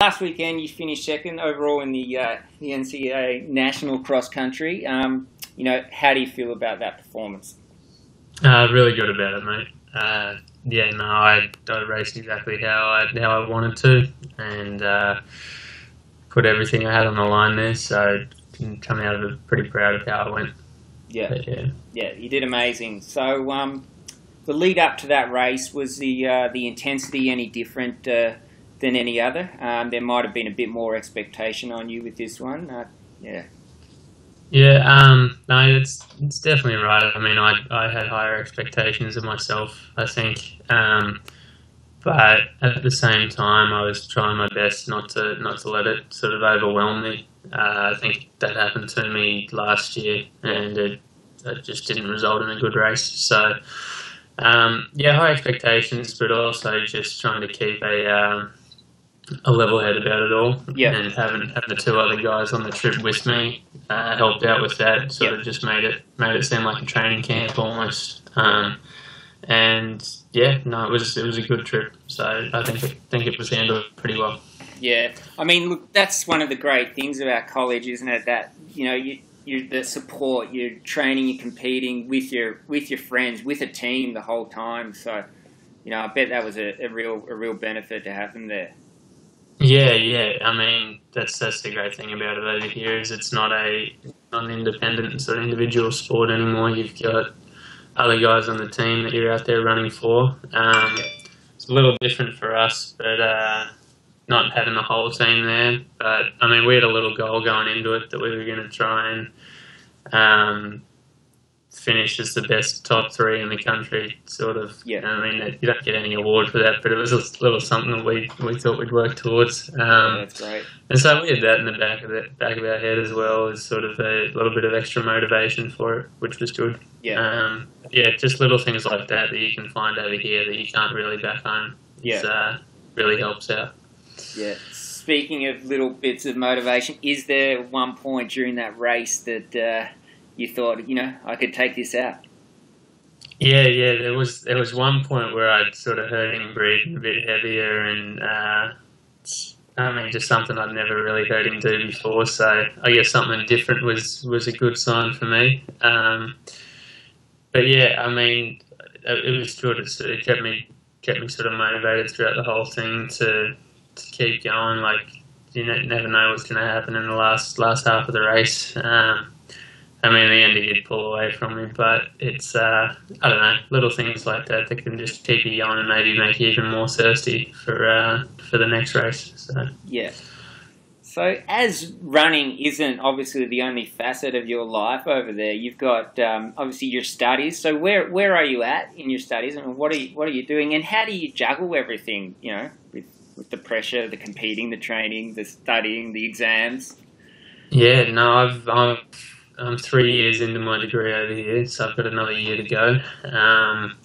last weekend you finished second overall in the uh, the NCAA national cross country. Um, you know, how do you feel about that performance? Uh, really good about it, mate. Uh, yeah, no, I, I raced exactly how I how I wanted to, and uh, put everything I had on the line there. So coming out of it, pretty proud of how I went. Yeah, but, yeah, yeah, you did amazing. So um, the lead up to that race was the uh, the intensity any different uh, than any other? Um, there might have been a bit more expectation on you with this one. Uh, yeah. Yeah, um, no, it's it's definitely right. I mean, I I had higher expectations of myself. I think, um, but at the same time, I was trying my best not to not to let it sort of overwhelm me. Uh, I think that happened to me last year, and it, it just didn't result in a good race. So, um, yeah, high expectations, but also just trying to keep a um, a level head about it all. Yeah. And having having the two other guys on the trip with me uh, helped out with that. Sort yep. of just made it made it seem like a training camp almost. Um, and yeah, no, it was it was a good trip. So I think it, think it was handled pretty well. Yeah, I mean, look, that's one of the great things about college, isn't it? That you know, you you the support, you're training, you're competing with your with your friends, with a team the whole time. So, you know, I bet that was a, a real a real benefit to have them there. Yeah, yeah. I mean, that's that's the great thing about it over here is it's not a an independent sort of individual sport anymore. You've got other guys on the team that you're out there running for. Um, it's a little different for us, but uh, not having the whole team there. But I mean, we had a little goal going into it that we were going to try and um, finish as the best top three in the country, sort of. Yeah. I mean, you don't get any award for that, but it was a little something that we, we thought we'd work towards. Um, yeah, that's right. And so we had that in the back of the back of our head as well as sort of a little bit of extra motivation for it, which was good. Yeah. Um, yeah, just little things like that that you can find over here that you can't really back home. Yeah. Uh, really helps out. Yeah. Speaking of little bits of motivation, is there one point during that race that uh, you thought, you know, I could take this out? Yeah, yeah. There was there was one point where I'd sort of heard him breathing a bit heavier, and uh, I mean, just something I'd never really heard him do before. So I guess something different was was a good sign for me. Um, but yeah, I mean, it was good. It kept me kept me sort of motivated throughout the whole thing to to keep going. Like you never know what's going to happen in the last last half of the race. Um, I mean, in the end, he did pull away from me, but it's, uh, I don't know, little things like that that can just keep you going and maybe make you even more thirsty for uh, for the next race. So Yeah. So, as running isn't obviously the only facet of your life over there, you've got um, obviously your studies. So, where where are you at in your studies, and what are you what are you doing, and how do you juggle everything? You know, with with the pressure, the competing, the training, the studying, the exams. Yeah, no, I've I've I'm three years into my degree over here, so I've got another year to go. Um,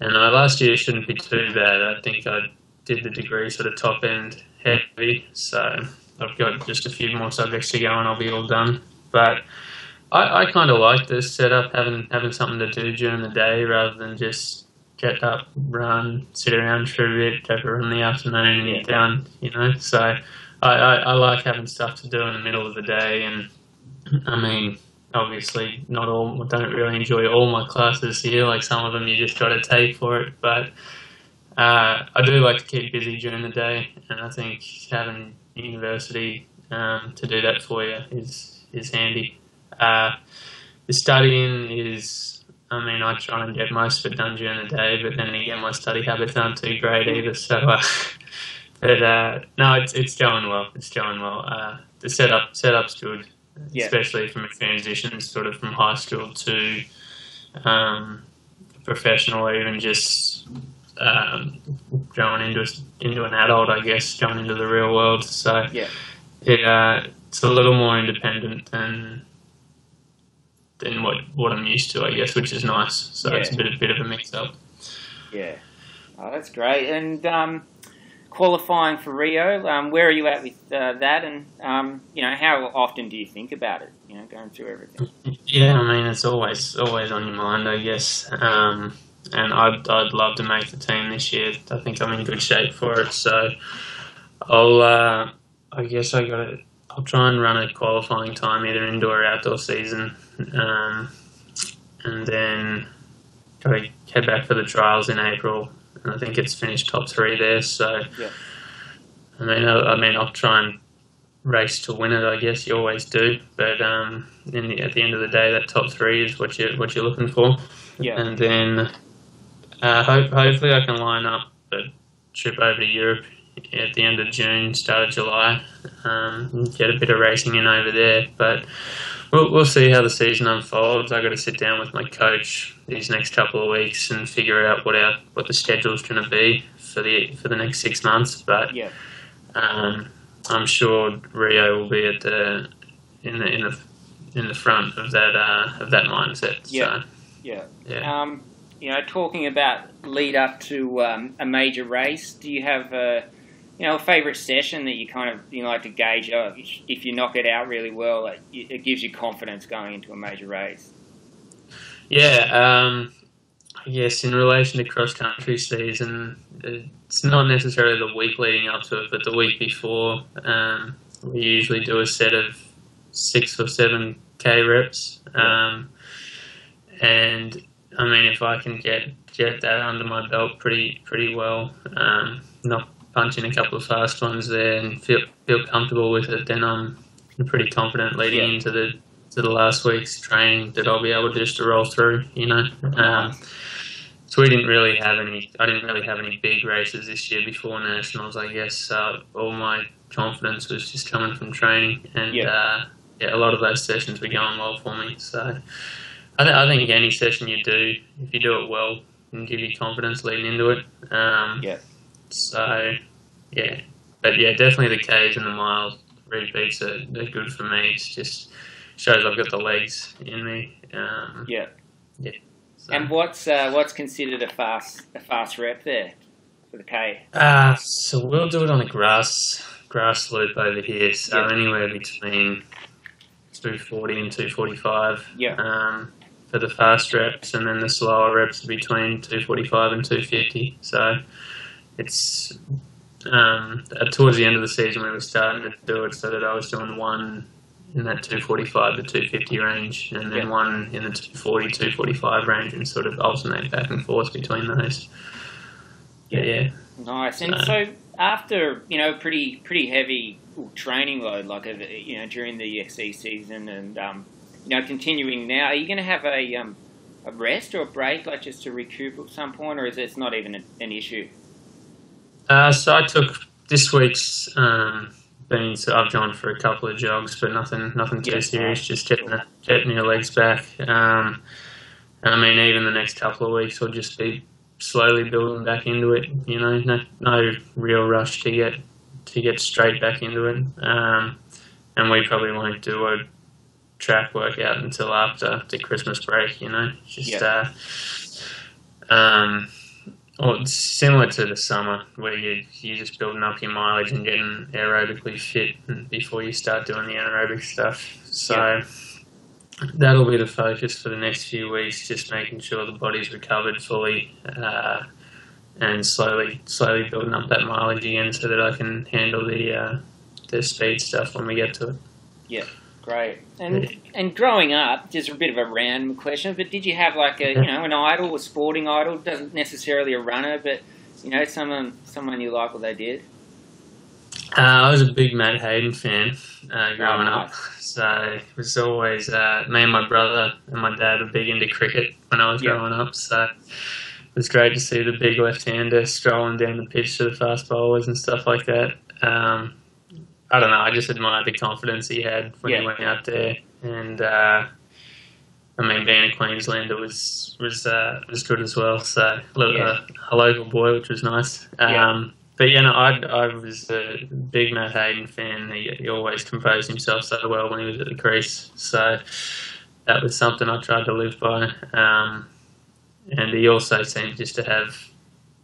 and uh, last year shouldn't be too bad. I think I did the degree sort of top end heavy, so I've got just a few more subjects to go and I'll be all done. But I, I kind of like this setup, having having something to do during the day rather than just get up, run, sit around for a bit, go for a run in the afternoon, and get down, You know, so I, I, I like having stuff to do in the middle of the day and I mean, obviously, not all. I don't really enjoy all my classes here. Like some of them, you just got to take for it. But uh, I do like to keep busy during the day, and I think having university um, to do that for you is is handy. Uh, the studying is. I mean, I try and get most of it done during the day, but then again, my study habits aren't too great either. So, uh, but uh, no, it's it's going well. It's going well. Uh, the setup setup's good yeah. especially from a transition sort of from high school to um, professional or even just um, going into into an adult, I guess, going into the real world. So yeah, it, uh, it's a little more independent than than what what I'm used to, I guess, which is nice. So yeah. it's a bit a bit of a mix up. Yeah, oh, that's great. And um, qualifying for Rio. Um, where are you at with uh, that? And um, you know, how often do you think about it? You know, going through everything. Yeah, I mean, it's always always on your mind, I guess. Um, and I'd I'd love to make the team this year. I think I'm in good shape for it. So I'll. Uh, I guess I got to. I'll try and run a qualifying time, either indoor or outdoor season, um, and then got to head back for the trials in April. I think it's finished top three there. So, Yeah. I mean, I, I mean, I'll try and race to win it. I guess you always do, but um, in the, at the end of the day, that top three is what you what you're looking for. Yeah. And then uh, hope, hopefully I can line up a trip over to Europe at the end of June, start of July, um, get a bit of racing in over there. But we'll, we'll see how the season unfolds. I've got to sit down with my coach these next couple of weeks and figure out what our what the schedule's going to be for the for the next six months. But Yeah. um, I'm sure Rio will be at the in the in the in the front of that uh, of that mindset. Yeah. So, Yeah. yeah. Um, you know, talking about lead up to um, a major race, do you have a you know a favorite session that you kind of you know like to gauge? Oh, if you knock it out really well, it, it gives you confidence going into a major race. Yeah, um, I guess in relation to cross country season, it's not necessarily the week leading up to it, but the week before, um, we usually do a set of six or seven K reps. Um, and I mean, if I can get get that under my belt pretty pretty well, um, not punching a couple of fast ones there and feel feel comfortable with it, then I'm pretty confident leading Yeah. into the to the last week's training that I'll be able just to roll through. You know. Um, so we didn't really have any. I didn't really have any big races this year before nationals. I guess so. All my confidence was just coming from training, and Yeah. uh, yeah, a lot of those sessions were going well for me. So I, th- I think any session you do, if you do it well, can give you confidence leading into it. Um, Yeah. So yeah, but yeah, definitely the K's and the mile repeats are they're good for me. It's just shows I've got the legs in me. Um, Yeah. so. And what's uh, what's considered a fast a fast rep there for the K? Uh, so we'll do it on a grass grass loop over here. So Yeah. anywhere between 240 and 245 Yeah. um, for the fast reps, and then the slower reps are between 245 and 250. So it's um, towards the end of the season we were starting to do it so that I was doing one in that 245 to 250 range, and then Yeah. one in the 240 245 range, and sort of alternate back and forth between those. Yeah, yeah. Nice. And So- so after you know pretty pretty heavy training load, like you know during the XC season, and um, you know continuing now, are you going to have a um, a rest or a break, like just to recoup at some point, or is it not even an issue? Uh, so I took this week's um, been so I've gone for a couple of jogs, but nothing nothing too Yeah. serious. Just getting the, getting your legs back. Um, and I mean, even the next couple of weeks, I'll just be slowly building back into it. You know, no no real rush to get to get straight back into it. Um, and we probably won't do a track workout until after the Christmas break. You know, just uh, um, well, it's similar to the summer where you you're just building up your mileage and getting aerobically fit before you start doing the anaerobic stuff. So that'll be the focus for the next few weeks, just making sure the body's recovered fully. Uh, and slowly, slowly building up that mileage again, so that I can handle the uh, the speed stuff when we get to it. Great. And and growing up, just a bit of a random question, but did you have like a you know an idol, a sporting idol? Doesn't necessarily a runner, but you know someone someone you like what they did. Uh, I was a big Matt Hayden fan uh, growing Oh, up, so it was always uh, me and my brother and my dad were big into cricket when I was Yeah. growing up. So it was great to see the big left-hander strolling down the pitch to the fast bowlers and stuff like that. Um, I don't know. I just admired the confidence he had when Yeah. he went out there, and uh, I mean, being a Queenslander was was uh, was good as well. So a, little, Yeah. a, local boy, which was nice. Yeah. Um, but yeah, no, I, I was a big Matt Hayden fan. He, he always composed himself so well when he was at the crease. So that was something I tried to live by. Um, and he also seemed just to have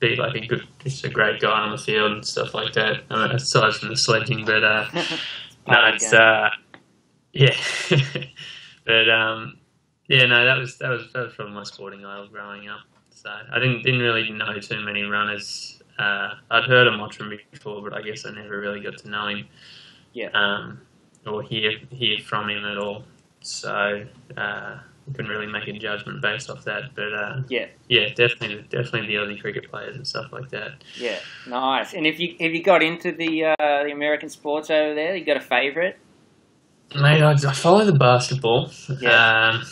be like a good, just a great guy on the field and stuff like that. I mean, aside from the sledging, but uh, no, Part of the it's uh, yeah, but um, yeah, no, that was that was that was probably my sporting idol growing up. So I didn't didn't really know too many runners Uh, I'd heard of Mottram before, but I guess I never really got to know him. Yeah. Um, or hear hear from him at all. So uh, couldn't really make a judgment based off that. But uh, Yeah. yeah, definitely, definitely the Aussie cricket players and stuff like that. Yeah, nice. And if you have you got into the uh, the American sports over there, you got a favourite? Mate, I, I follow the basketball. Yeah. Um,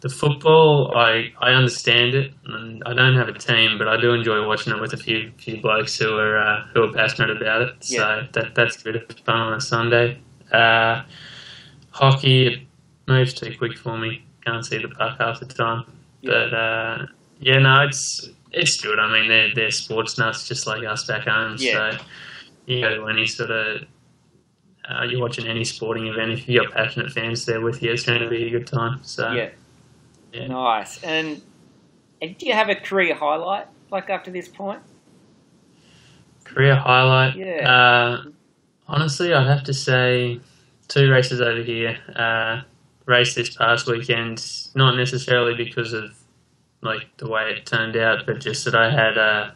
the football, I, I understand it, and I don't have a team, but I do enjoy watching it with a few few blokes who are uh, who are passionate about it. So Yeah. that that's a bit of fun on a Sunday. Uh, hockey it moves too quick for me. Can't see the puck half the time. But uh, yeah, no, it's it's good. I mean, they're they're sports nuts just like us back home. Yeah. So you go to any sort of uh, you're watching any sporting event. If you've got passionate fans there with you, it's going to be a good time. So Yeah. Yeah. Nice. And, and do you have a career highlight like to this point? career highlight. Yeah. Uh, honestly, I'd have to say two races over here. Uh, race this past weekend, not necessarily because of like the way it turned out, but just that I had uh,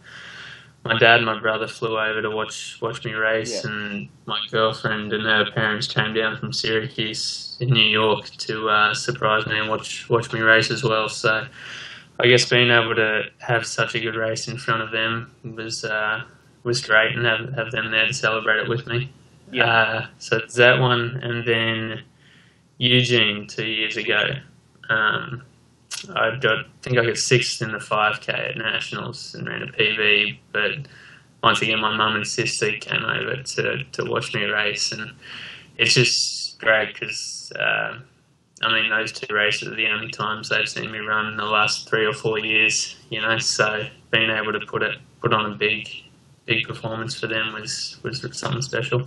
my dad and my brother flew over to watch watch me race, Yeah. and my girlfriend and her parents came down from Syracuse in New York to uh, surprise me and watch watch me race as well. So. I guess being able to have such a good race in front of them was uh, was great, and have have them there to celebrate it with me. Yeah. Uh, so it's that one, and then Eugene two years ago. Um, I got, think I got sixth in the 5K at Nationals and ran a PB, but once again, my mum and sister came over to, to watch me race, and it's just great because, uh, I mean, those two races are the only times they've seen me run in the last three or four years, you know, so being able to put it put on a big big performance for them was, was something special.